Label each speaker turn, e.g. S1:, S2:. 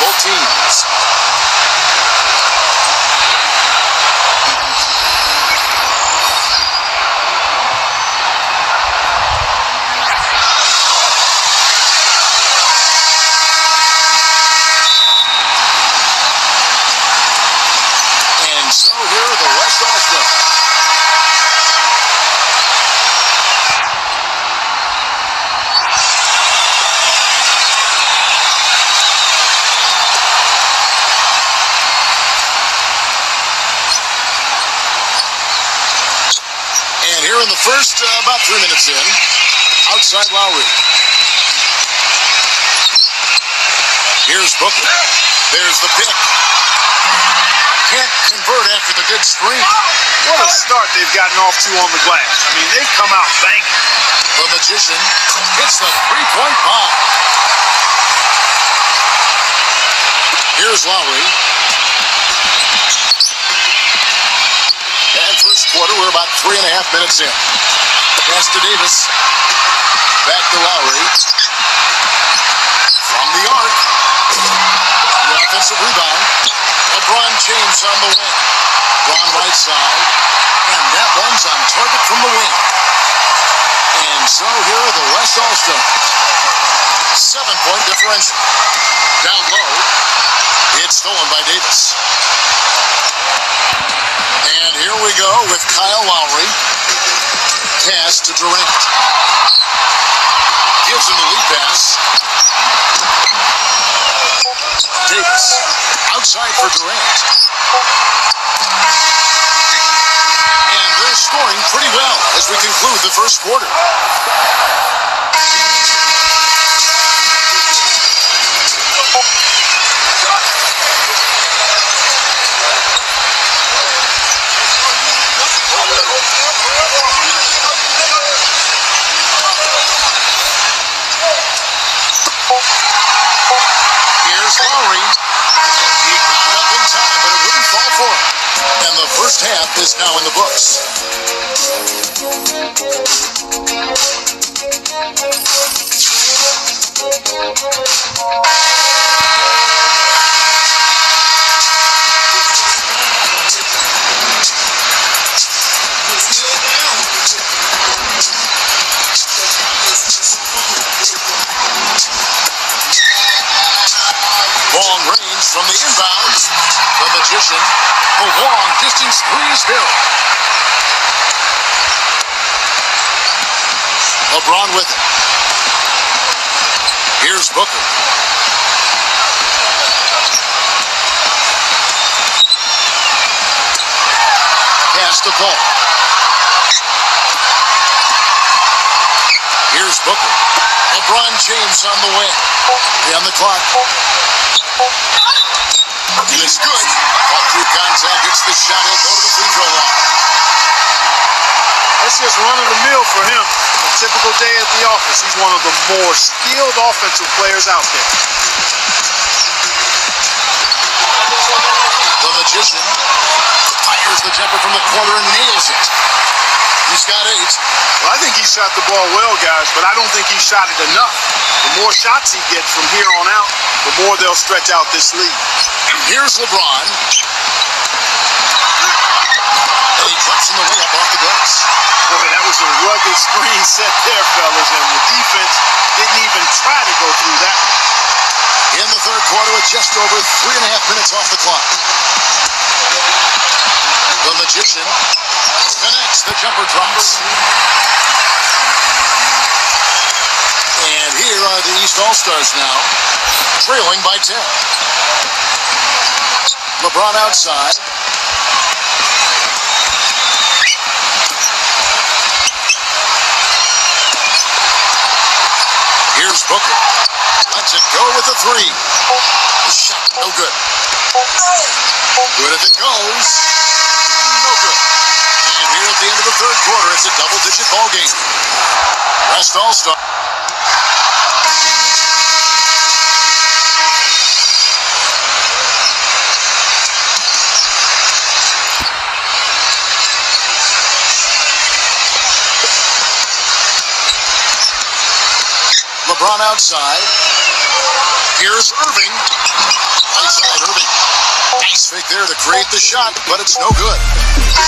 S1: both teams. And so here are the West All-Stars. In the first, uh, about three minutes in, outside Lowry. Here's Booker. There's the pick. Can't convert after the good screen.
S2: What a start they've gotten off to on the glass. I mean, they've come out banging.
S1: The magician hits the three-point bomb. Here's Lowry. And first quarter, we're about three and a half minutes in. Pass to Davis. Back to Lowry. From the arc. The offensive rebound. LeBron James on the wing. LeBron right side. And that one's on target from the wing. And so here are the West All-Stars. Seven-point differential. Down low. It's stolen by Davis. And here we go with Kyle Lowry. Pass to Durant. Gives him the lead pass. Davis. Outside for Durant. And they're scoring pretty well as we conclude the first quarter. Here's Lowry. He got it up in time, but it wouldn't fall for him. And the first half is now in the books. Long range from the inbound. The magician. A long distance three is good. LeBron with it. Here's Booker. Pass to Paul. Here's Booker. LeBron James on the wing. On the clock. It's good. Ball through contact. Hits the shot. He'll go to the free throw line.
S2: That's just running the mill for him. A typical day at the office. He's one of the more skilled offensive players out there.
S1: The magician fires the jumper from the corner and nails it. He's got eight.
S2: Well, I think he shot the ball well, guys, but I don't think he shot it enough. The more shots he gets from here on out, the more they'll stretch out this lead.
S1: Here's LeBron. And he drops in the way up off the glass.
S2: Boy, that was a rugged screen set there, fellas, and the defense didn't even try to go through that one.
S1: In the third quarter with just over three and a half minutes off the clock. The magician The jumper drops. And here are the East All-Stars now, trailing by 10. LeBron outside. Here's Booker. Lets it go with the three. The shot, no good. Good if it goes. No good. And here at the end of the third quarter, it's a double-digit ball game. West All-Star. LeBron outside. Here's Irving. Right side, Irving. Nice fake there to create the shot, but it's no good.